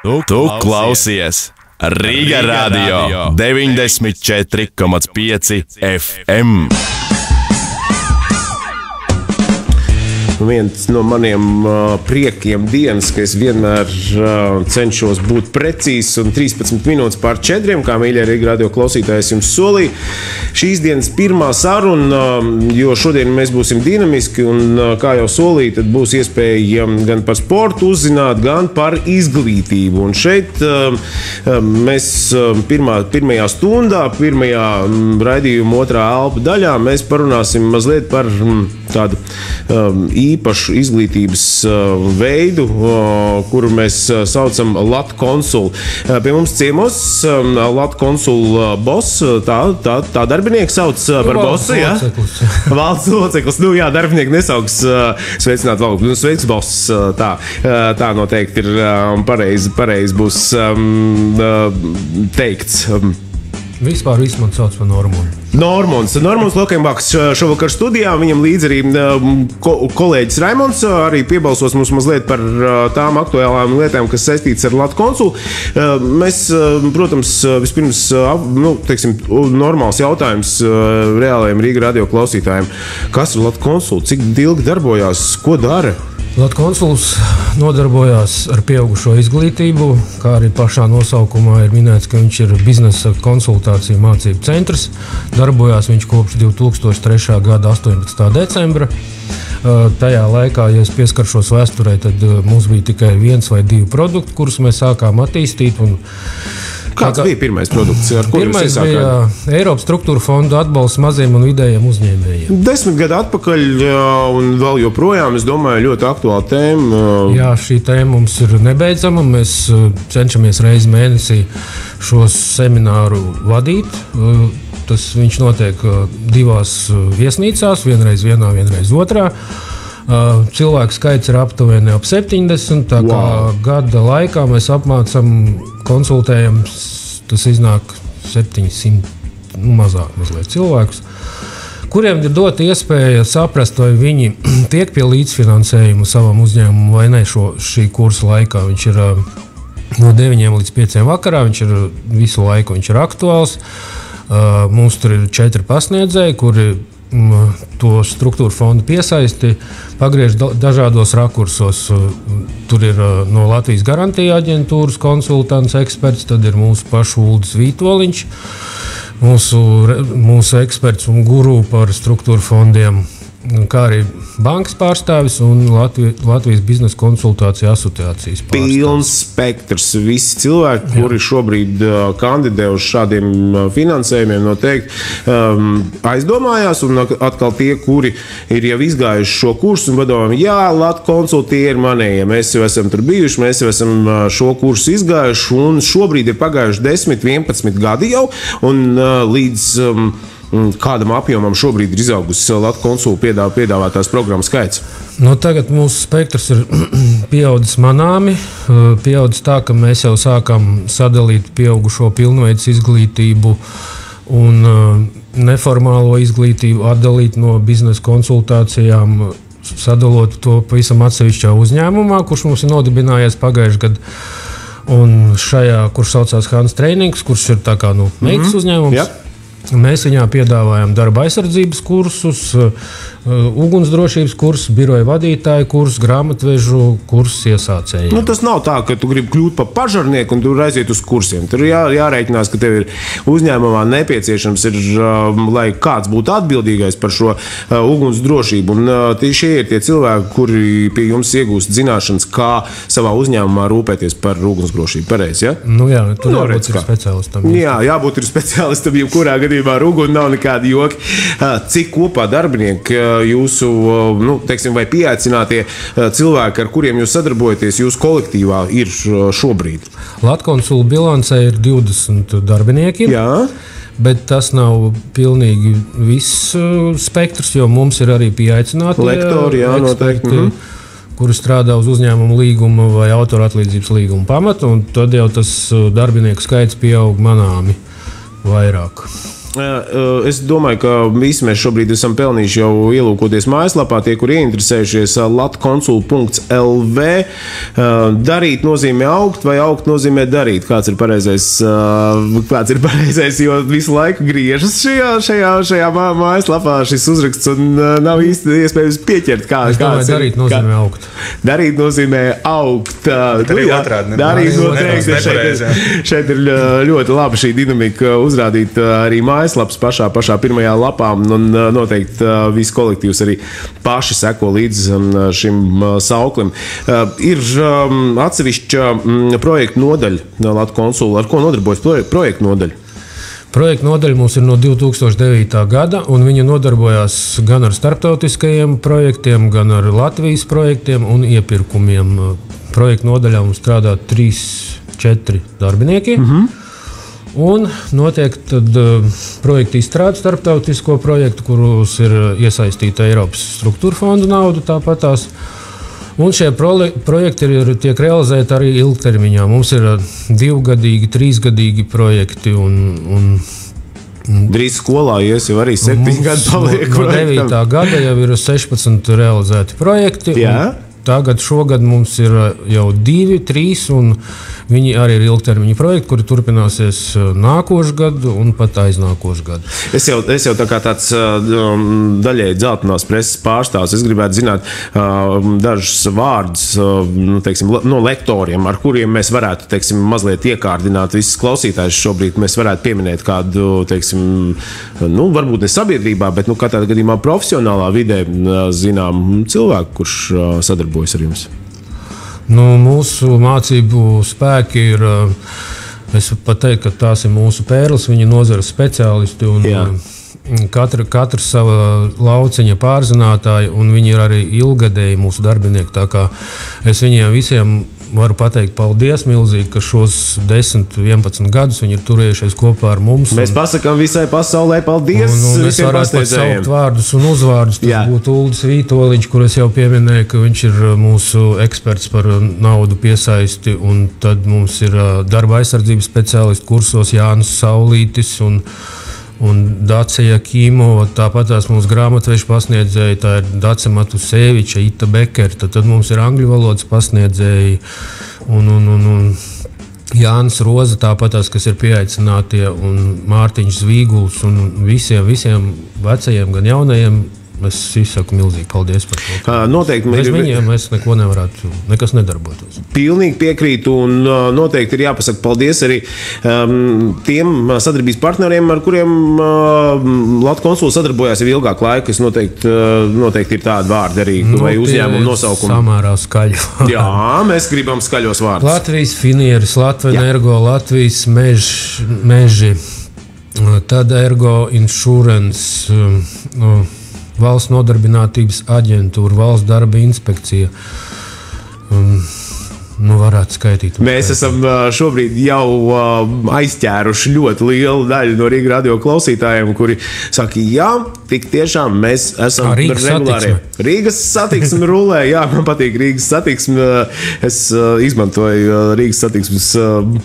Tu, tu klausies Rīga Radio 94,5 FM. Viens no maniem uh, priekiem dienas, ka es vienmēr uh, cenšos būt precīzs un 13 minūtes pār 4, kā mīļie Rīgas radio klausītājs jums solīja. Šīs dienas pirmā saruna, uh, jo šodien mēs būsim dinamiski un, uh, kā jau solīja, tad būs iespēja gan par sportu uzzināt, gan par izglītību. Un šeit uh, mēs uh, pirmā, pirmajā stundā, pirmajā um, raidījuma otrā alpa daļā, mēs parunāsim mazliet par um, tādu um, īpašu izglītības uh, veidu, uh, kuru mēs uh, saucam Latvijas konsulu. Pie mums ciemos um, Latvijas konsula boss, tā, tā, tā darbinieks sauc par bosu. Ja? Valsts loceklis. Nu, jā, darbinieki nesauks sveicināt valdu. Nu, sveiks, boss. Tā, tā noteikti ir um, pareizi, pareizi būs um, teikts. Vispār man sauc par Normānu. Normons, Normons Lokembaks šovakar studijā. Viņam līdzi arī ko, kolēģis Raimons arī piebalsos mums mazliet par tām aktuālām lietām, kas saistītas ar Latvijas konsulu. Mēs, protams, vispirms, nu, teiksim, normāls jautājums reālajiem Rīga radio klausītājiem. Kas ir Latvijas konsula? Cik ilgi darbojās? Ko dara? Latvijas konsuls nodarbojās ar pieaugušo izglītību, kā arī pašā nosaukumā ir minēts, ka viņš ir biznesa konsultāciju mācību centrs. Darbojās viņš kopš 2003. gada 18. decembra. Tajā laikā, ja es pieskaršos vēsturē, tad mums bija tikai viens vai divi produkti, kurus mēs sākām attīstīt. Kāds bija pirmais produkts, ar ko pirmais jūs bija Eiropas struktūra fondu atbalsts maziem un vidējiem uzņēmējiem? Desmit gadu atpakaļ, un vēl joprojām, es domāju, ļoti aktuāla tēma. Jā, šī tēma mums ir nebeidzama. Mēs cenšamies reizi mēnesī šos semināru vadīt. Tas viņš notiek divās viesnīcās, vienreiz vienā, vienreiz otrā. Cilvēku skaits ir aptuveni ap 70. Tā kā wow. gada laikā mēs apmācām, konsultējam, tas iznāk 700, nu, mazāk mazliet cilvēkus. Kuriem ir dota iespēja saprast, vai viņi tiek pie līdzfinansējuma savam uzņēmumam vai ne šo, šī kursa laikā. Viņš ir no 9 līdz 5 vakarā, viņš ir visu laiku viņš ir aktuāls. Mums tur ir četri pasniedzēji, kuri to struktūra fondu piesaisti, pagriež dažādos rakursos. Tur ir no Latvijas garantija aģentūras konsultants, eksperts, tad ir mūsu pašu Uldis Vītoliņš, mūsu, mūsu eksperts un guru par struktūra fondiem kā arī bankas pārstāvis un Latvijas, Latvijas biznesa konsultāciju asociācijas pārstāvis. Pilns spektrs. Visi cilvēki, Jā. kuri šobrīd uh, kandidē uz šādiem uh, finansējumiem, noteikti um, aizdomājās. Un atkal tie, kuri ir jau izgājuši šo kursu un padomā, Jā, Latvijas konsultācija ir manējie. Mēs jau esam tur bijuši, mēs jau esam uh, šo kursu izgājuši. Un šobrīd ir pagājuši 10, 11 gadi jau. Un, uh, līdz, um, kādam apjomam šobrīd ir izaugusi Latvijas konsula piedāvā, piedāvātās programmas skaits? Nu, tagad mūsu spektrs ir pieaudzis manāmi. Pieaudzis tā, ka mēs jau sākam sadalīt pieaugušo pilnveidu izglītību un neformālo izglītību, atdalīt no biznesa konsultācijām. Sadalot to pavisam atsevišķā uzņēmumā, kurš mums ir nodibinājies pagājušajā gadā. Un šajā, kurš saucās Hans Trainings, kurš ir tā kā nu, meitas mm -hmm. uzņēmums. Ja. Mēs viņā piedāvājam darba aizsardzības kursus, Uh, ugunsdrošības kurs, biroja vadītāja kurs, grāmatvežu kurs iesācējiem. Nu, tas nav tā, ka tu gribi kļūt par pažarnieku un tur aiziet uz kursiem. Tur jā, jārēķinās, ka tev ir uzņēmumā nepieciešams, ir, um, lai kāds būtu atbildīgais par šo uh, ugunsdrošību. Un uh, tie ir tie cilvēki, kuri pie jums iegūst zināšanas, kā savā uzņēmumā rūpēties par ugunsdrošību. Pareizi, ja? Nu, jā, tur nu, jābūt speciālistam. Jā, jābūt speciālistam, jebkurā gadījumā ar uguni nav nekādi joki. Cik kopā darbinieki jūsu nu, teiksim, pieaicinātie cilvēki, ar kuriem jūs sadarbojaties, jūsu kolektīvā ir šobrīd? Latvijas bilancē ir 20 darbinieki. Jā. Bet tas nav pilnīgi viss spektrs, jo mums ir arī pieaicināti lektori, jā, noteikti. Mm -hmm kuri strādā uz uzņēmuma līguma vai autora atlīdzības līguma pamata, un tad jau tas darbinieku skaits pieaug manāmi vairāk. Uh, Es domāju, ka visi mēs šobrīd esam pelnījuši jau ielūkoties mājaslapā. Tie, kur ieinteresējušies, latkonsul.lv. Darīt nozīmē augt, vai augt nozīmē darīt. Kāds ir pareizais, kāds ir pareizais jo visu laiku griežas šajā, šajā, šajā mā- mājaslapā šis uzraksts un nav īsti iespējams pieķert. Kā, Es domāju, kāds ir- darīt nozīmē augt. Darīt nozīmē augt. uh, arī jā, otrādi? Darīt Arī noteikti. Šeit, šeit ir ļoti labi šī dinamika uzrādīt arī mājaslapas pašā, pašā pirmajā lapā. Un uh, noteikti uh, viss kolektīvs arī paši seko līdzi um, šim uh, sauklim. Ir um, atsevišķa mm, projekta nodaļa Latvijas konsulā. Ar ko nodarbojas proje- projekta nodaļa? Projekta nodaļa mums ir no 2009. gada, un viņa nodarbojās gan ar starptautiskajiem projektiem, gan ar Latvijas projektiem un iepirkumiem. Projekta nodaļā mums strādā trīs, četri darbinieki. Mm -hmm. Un notiek tad, uh, projekta izstrāde starptautisko projektu, kuros ir uh, iesaistīta Eiropas struktūra fonda nauda. Tāpatās. Un šie projekti ir, tiek realizēti arī ilgtermiņā. Mums ir uh, divgadīgi, trīsgadīgi projekti. Un, un Drīz skolā ies jau arī septiņi gadi paliek. no, no projektam. 9. gada jau ir 16 realizēti projekti. un Jā. Tagad šogad mums ir uh, jau divi, trīs, un viņi arī ir ilgtermiņa projekti, kuri turpināsies uh, nākošu gadu un pat aiznākošu gadu. Es jau, es jau tā kā tāds um, daļēji dzeltenās preses pārstāvs. Es gribētu zināt um, dažus vārdus nu, teiksim, no lektoriem, ar kuriem mēs varētu teiksim, mazliet iekārdināt visus klausītājus. Šobrīd mēs varētu pieminēt kādu, teiksim, nu, varbūt ne sabiedrībā, bet nu, katrā gadījumā profesionālā vidē zinām cilvēku, kurš uh, sadarbojas ar jums. Nu, mūsu mācību spēki ir. uh, Es pat teiktu, ka tās ir mūsu pērles, viņa nozares speciālisti. Un, Jā. uh, Katra, katra sava lauciņa pārzinātāja, un viņi ir arī ilgadēji mūsu darbinieki. Es viņiem visiem varu pateikt paldies milzīgi, ka šos 10, 11 gadus viņi ir turējušies kopā ar mums. Mēs pasakām visai pasaulē paldies! Un, un es varētu pat saukt vārdus un uzvārdus. Tas Jā. būtu Ulris Vitoļņš, kurus jau pieminēju, ka viņš ir uh, mūsu eksperts par uh, naudu piesaisti. Un tad mums ir uh, darba aizsardzības speciālists kursos Jānis Saulītis. Un, Un Dācija Kīmova, tāpat tās mūsu grāmatveža pasniedzēja, tā ir Dācija Matuseviča, Ita Bekera. Tad, tad mums ir angļu valodas pasniedzēji un, un, un, un Jānis Roza, tāpat tās, kas ir pieaicinātie, un Mārtiņš Zvīguls un visiem, visiem vecajiem, gan jaunajiem. Es izsaku milzīgi paldies par to. Ā, Noteikti Bez ir- viņiem mēs neko nevarētu, nekas nedarbotos. Pilnīgi piekrītu, un uh, noteikti ir jāpasaka paldies arī um, tiem uh, sadarbības partneriem, ar kuriem uh, Latvijas konsuls sadarbojās jau ilgāku laiku. Es noteikti, uh, noteikti ir tādi vārdi arī, Nu, vai uzņēmumu nosaukumi. Samērā skaļi. Jā, mēs gribam skaļos vārdus. Latvijas finieris, Latvijas ergo, Latvijas mež, meži, tad ergo insurance, um, nu, valsts nodarbinātības aģentūra, valsts darba inspekcija. Um, Nu, varētu skaitīt. Mēs skaitīt. esam šobrīd jau aizķēruši ļoti lielu daļu no Rīgas radio klausītājiem, kuri saka, jā, tik tiešām mēs esam Rīgas regulārie. Rīgas satiksme rulē, jā, man patīk Rīgas satiksme. Es izmantoju Rīgas satiksmes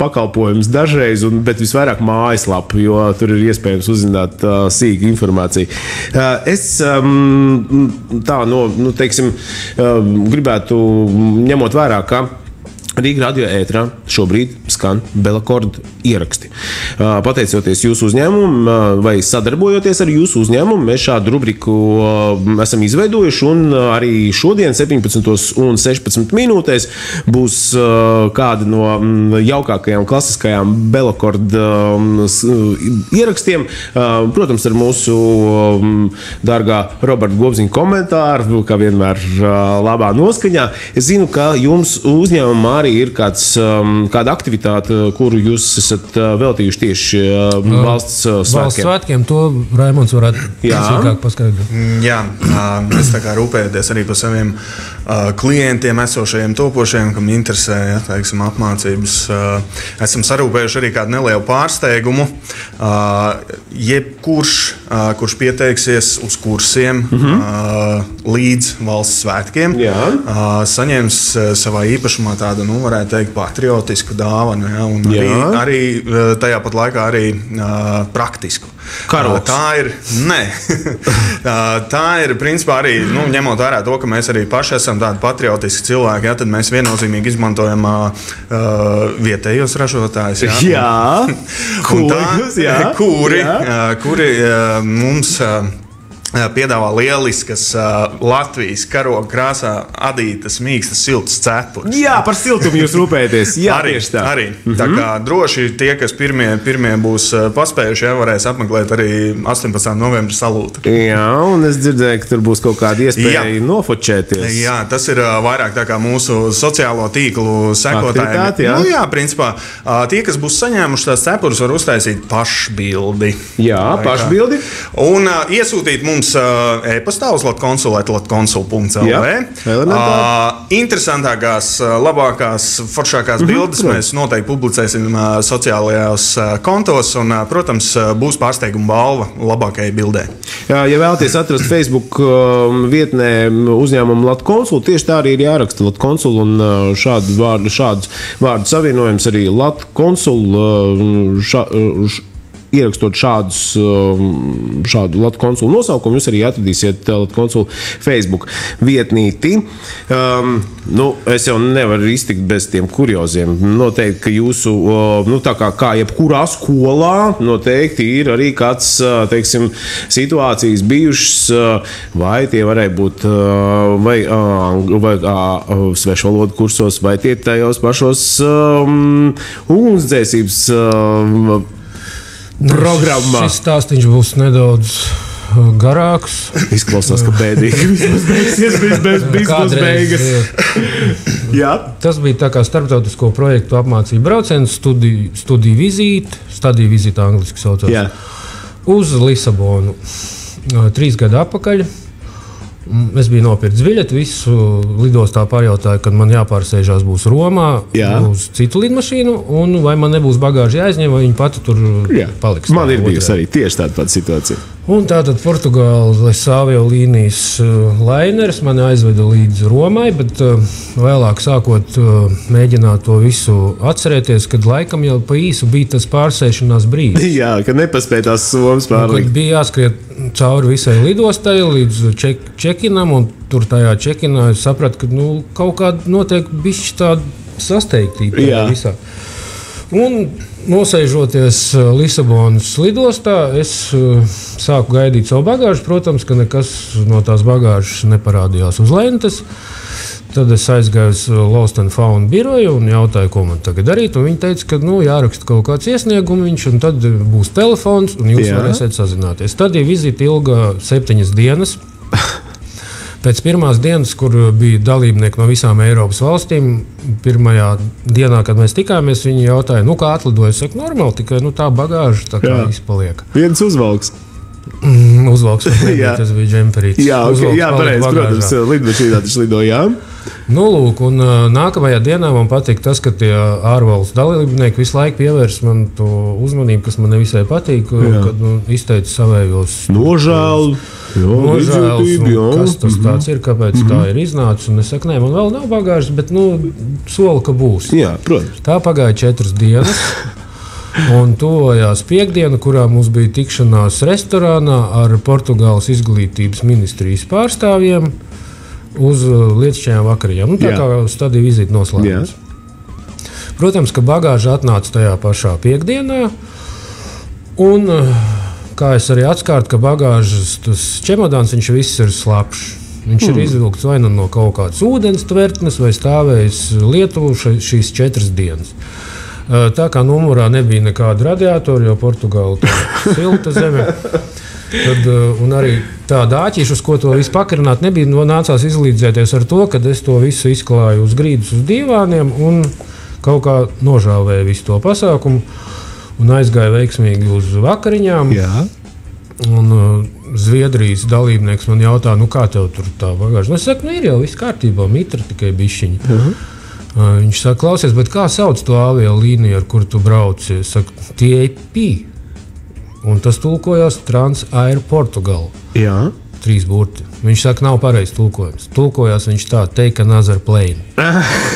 pakalpojumus dažreiz, un, bet visvairāk mājaslapu, jo tur ir iespējams uzzināt sīku informāciju. Es tā, no, nu, teiksim, gribētu ņemot vērā, ka Rīgas radio ētrā šobrīd skan Belakorda ieraksti. Pateicoties jūsu uzņēmumam, vai sadarbojoties ar jūsu uzņēmumu, mēs šādu rubriku esam izveidojuši. Arī šodien, 17 un 16 minūtēs, būs kāda no jaukākajām, klasiskajām Belakorda ierakstiem. Protams, ar mūsu dārgā Roberta Gobziņa komentāru, kā vienmēr labā noskaņā. Es zinu, ka jums uzņēmumā arī ir kāds, um, kāda aktivitāte, kuru jūs esat uh, veltījuši tieši uh, valsts uh, Valsts svētkiem. svētkiem to Raimons varētu sīkāk paskaidrot. Jā, ā, mēs tā kā rūpējamies arī par saviem klientiem, esošajiem, topošajiem, kam interesē ja, teiksim, apmācības. Esam sarūpējuši arī kādu nelielu pārsteigumu. Jebkurš, kurš pieteiksies uz kursiem uh -huh. līdz valsts svētkiem, Jā. saņems savā īpašumā tādu nu, nu, varētu teikt, patriotisku dāvanu. Ja, un arī, Jā. arī uh, tajā pat laikā arī uh, praktisku. Karoks. Uh, Tā ir. Uh, tā ir principā arī nu, ņemot vērā to, ka mēs arī paši esam tādi patriotiski cilvēki. Ja, tad mēs viennozīmīgi izmantojam uh, uh, vietējos ražotājus. Ja, Jā, Un tā, jā, kuri, jā. jā. kuri ā, mums ā, piedāvā lieliskas ā, Latvijas karoga krāsā adītas, mīkstas, siltas cepures. Jā, par siltumu jūs rūpējaties. Jā, arī tā. Arī. Mm -hmm. Tā kā droši tie, kas pirmie, pirmie būs ā, paspējuši, ja, varēs apmeklēt arī 18. novembra salūtu. Jā, un es dzirdēju, ka tur būs kaut kāda iespēja Jā. nofočēties. Jā, tas ir ā, vairāk tā kā mūsu sociālo tīklu sekotāji. Aktivitāte, jā. Nu, jā, principā ā, tie, kas būs saņēmuši tās cepures, var uztaisīt pašbildi. Jā, pašbildi. Un uh, iesūtīt mums uh, e-pastā uz elementāri. Uh, interesantākās, uh, labākās, foršākās Mhm, bildes mēs noteikti publicēsim uh, sociālajos uh, kontos. Un, uh, protams, uh, būs pārsteiguma balva labākajai bildē. Jā, ja vēlaties atrast Facebook um, vietnē uzņēmumu Latvijas konsulu, tieši tā arī ir jāraksta Latvijas konsulu un uh, šādu vārdu, šādus vārdu savienojums arī Latvijas konsulu. uh, šā- uh, š- Ierakstot šādus, um, šādu Latvijas konsulu nosaukumu, jūs arī atradīsiet uh, Latvijas konsulu Facebook vietnīti. Um, nu, es jau nevaru iztikt bez tiem kurioziem. Noteikti, ka jūsu, uh, nu, tā kā, kā jebkurā skolā, noteikti ir arī kāds, uh, teiksim, situācijas bijušas, vai tie varēja būt vai, vai uh, svešvalodu kursos, vai tie tajos pašos um, ugunsdzēsības um, programmā. Šis stāstījums būs nedaudz uh, garāks. Izklausās, ka bēdīgi. Beigsies, bez biznes Kādreiz, beigas. jā. Tas bija tā kā starptautisko projektu apmācību brauciens, studiju, studiju vizīte, stadiju vizīte angļuiski saucās. jā. Uz Lisabonu. Uh, Trīs gadi atpakaļ. Es biju nopircis biļeti, visu lidostā pajautāju, kad man jāpārsēžās būs Romā Jā. uz citu lidmašīnu, un vai man nebūs bagāža jāizņem, vai viņi pati tur Jā. paliks. Man ir bijusi arī tieši tāda pati situācija. Un tātad Portugāles avio līnijas uh, laineris mani aizveda līdz Romai, bet uh, vēlāk sākot uh, mēģināt to visu atcerēties, kad laikam jau pa īsu bija tas pārsēšanās brīdis. Jā, ka nepaspēja tās somas Kad pārlikt. bija jāskriet cauri visai lidostai līdz ček čekinam, un tur tajā čekinā es sapratu, ka nu, kaut kāda notiek bišķi tāda sasteigtība visā. Un nosēžoties uh, Lisabonas lidostā, es uh, sāku gaidīt savu bagāžu. Protams, ka nekas no tās bagāžas neparādījās uz lentes. Tad es aizgāju uz uh, Lost and Found biroju un jautāju, ko man tagad darīt. Un Viņi teica, ka nu, jāraksta kaut kāds iesniegums, un tad būs telefons, un jūs Jā. varēsiet sazināties. Tad ja vizīte ilga septiņas dienas. Pēc pirmās dienas, kur bija dalībnieki no visām Eiropas valstīm, pirmajā dienā, kad mēs tikāmies, viņi jautāja, nu, kā atlidoja. Es saku, normāli, tikai nu, tā bagāža tā kā Jā. izpaliek. Viens uzvalks. Mm, Uzvalks, tas bija džemperīts. Jā, okay, jā pareizi. Protams, lidmašīnā tas lidojām. Nu, lūk, un, nākamajā dienā man patīk tas, ka tie ārvalstu dalībnieki visu laiku pievērs man to uzmanību, kas man nevisai patīk. Jā. Kad nu, izteica savējos Nožēlu. Jā, nožēlas, kas tas tāds ir, kāpēc tā ir iznācis. Un es saku, nē, man vēl nav bagāžas, bet nu, soli, ka būs. Jā, protams. Tā pagāja četras dienas. Un tuvojās piekdiena, kurā mums bija tikšanās restorānā ar Portugāles izglītības ministrijas pārstāvjiem uz uh, lietišķajām vakariņām. Nu, tā Jā. kā stadija vizīte noslēdzās. Protams, ka bagāža atnāca tajā pašā piekdienā. Un, uh, kā es arī atskārtu, ka bagāžas tas čemodāns viņš viss ir slapjš. Viņš mm. ir izvilkts vai nu no kaut kādas ūdens tvertnes, vai stāvējis Lietuvā šīs četras dienas. Tā kā numurā nebija nekāda radiatora, jo Portugāla ir silta zeme. Tad, un arī tāda āķīša, uz ko to visu pakarināt, nebija. Nācās izlīdzēties ar to, ka es to visu izklāju uz grīdas, uz divāniem un kaut kā nožāvēju visu to pasākumu. Un aizgāju veiksmīgi uz vakariņām. Jā. Un, uh, Zviedrijas dalībnieks man jautā, nu, kā tev tur tā bagāža? Nu, es saku, nu, ir jau viss kārtībā, mitra tikai bišķiņa. Uh -huh. uh, viņš saka, klausies, bet kā sauc to aviolīniju, ar kuru tu brauc? Es saku, TAP. Un tas tulkojās Transair Portugāla. Jā. Trīs burti. Viņš saka, nav pareizs tulkojums. Tulkojās viņš tā, teikt, ka Nazar plēna.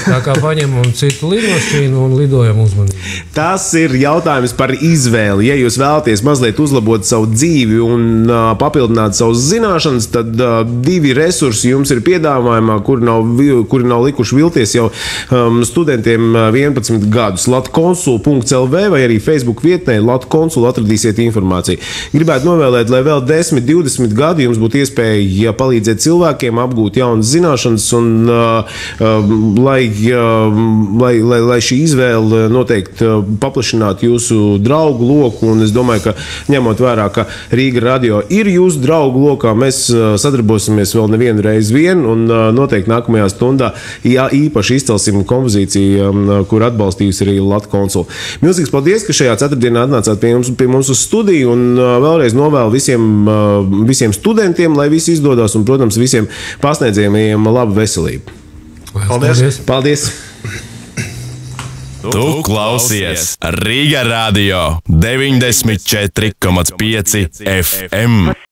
Tā kā paņemam citu lidmašīnu un lidojam uzmanīgi. Tas ir jautājums par izvēli. Ja jūs vēlaties mazliet uzlabot savu dzīvi un uh, papildināt savas zināšanas, tad uh, divi resursi jums ir piedāvājumā, kuri nav, kuri nav likuši vilties jau um, studentiem uh, 11 gadus. Latkonsul.lv vai arī Facebook vietnē Latkonsul atradīsiet informāciju. Gribētu novēlēt, lai vēl 10, 20 gadi jums būtu iespēja ja palīdzēt cilvēkiem apgūt jaunas zināšanas un uh, uh, lai, uh, lai, lai, lai šī izvēle noteikti uh, paplašinātu jūsu draugu loku. Es domāju, ka ņemot vērā, ka Rīga radio ir jūsu draugu lokā, mēs uh, sadarbosimies vēl nevienu reizi vien un noteikti nākamajā stundā jā, īpaši izcelsim kompozīciju, um, kur atbalstījusi arī Latvijas konsula. Milzīgs paldies, ka šajā ceturtdienā atnācāt pie mums, pie mums uz studiju un vēlreiz novēlu visiem, visiem studentiem, lai viss izdodas un, protams, visiem pasniedzējiem labu veselību. Paldies! Paldies! Tu klausies Rīga Radio 94,5 FM.